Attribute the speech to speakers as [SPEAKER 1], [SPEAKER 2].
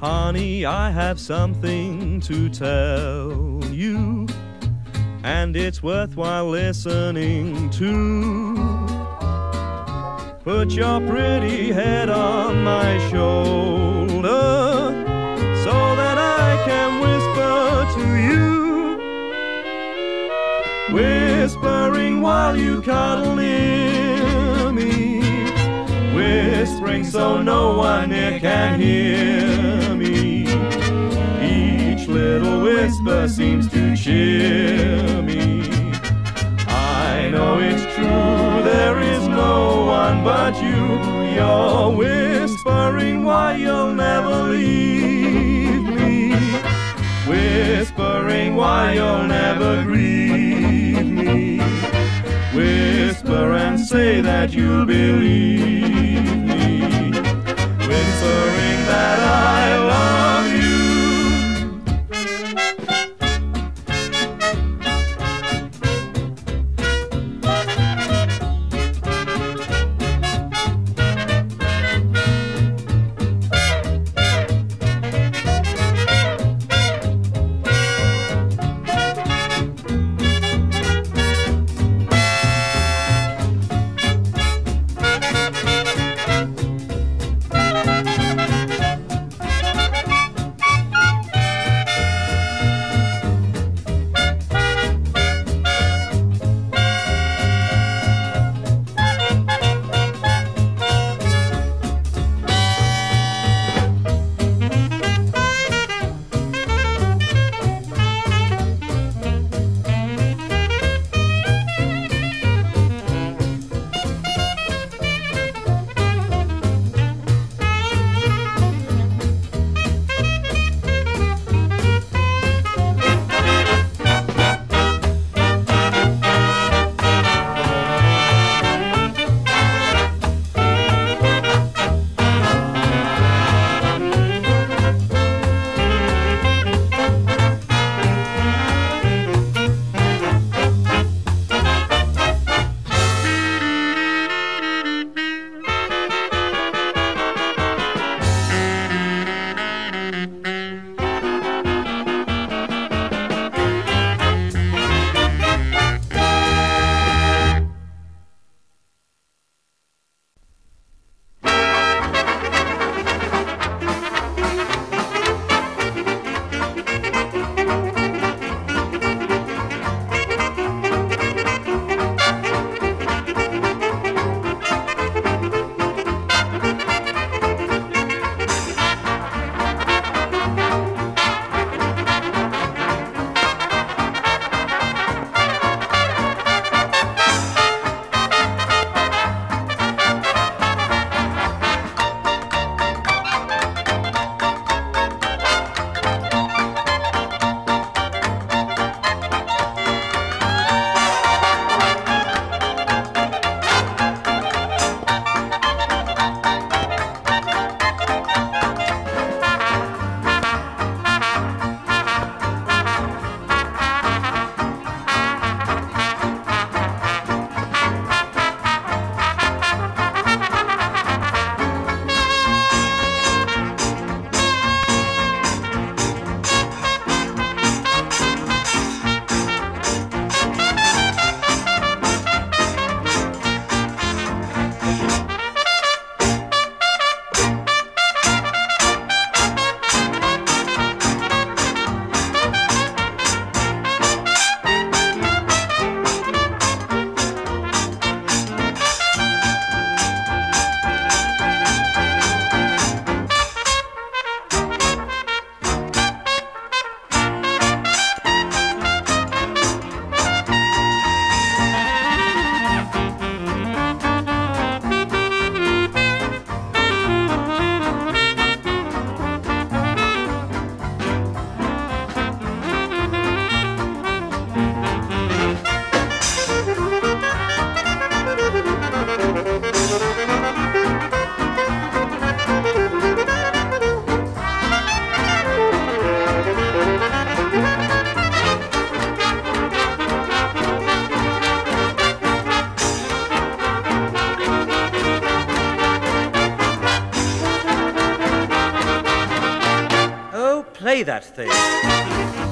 [SPEAKER 1] Honey, I have something to tell you, and it's worthwhile listening to. Put your pretty head on my shoulder so that I can whisper to you, whispering while you cuddle near whispering so no one near can hear me. Each little whisper seems to cheer me. I know it's true, there is no one but you. You're whispering why you'll never leave me. Whispering why you'll never grieve me. Whisper and say that you'll believe. Whispering that I
[SPEAKER 2] play that thing.